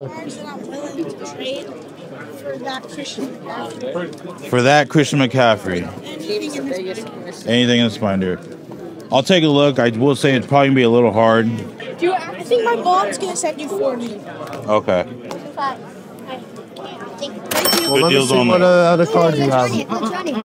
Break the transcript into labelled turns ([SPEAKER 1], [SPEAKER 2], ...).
[SPEAKER 1] that I'm willing to trade for that Christian McCaffrey.
[SPEAKER 2] For that, Christian McCaffrey.
[SPEAKER 1] Anything in this binder.
[SPEAKER 2] Anything in this binder. I'll take a look. I will say it's probably gonna be a little hard.
[SPEAKER 1] Dude, I think my mom's gonna send you 40.
[SPEAKER 2] Okay.
[SPEAKER 1] Thank.
[SPEAKER 2] Good
[SPEAKER 3] Let me
[SPEAKER 2] deals
[SPEAKER 3] see
[SPEAKER 2] on
[SPEAKER 3] what
[SPEAKER 2] that.
[SPEAKER 3] uh, other cards you have.
[SPEAKER 4] What's on it?